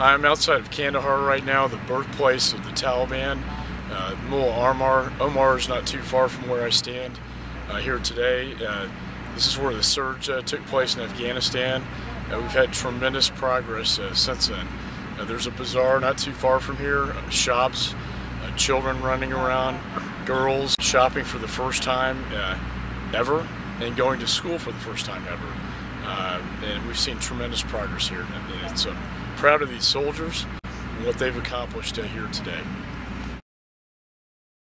I'm outside of Kandahar right now, the birthplace of the Taliban. Uh, Mullah Omar, Omar is not too far from where I stand uh, here today. Uh, this is where the surge uh, took place in Afghanistan. Uh, we've had tremendous progress uh, since then. There's a bazaar not too far from here, shops, children running around, girls shopping for the first time ever, and going to school for the first time ever. We've seen tremendous progress here. And it's um, proud of these soldiers and what they've accomplished here today.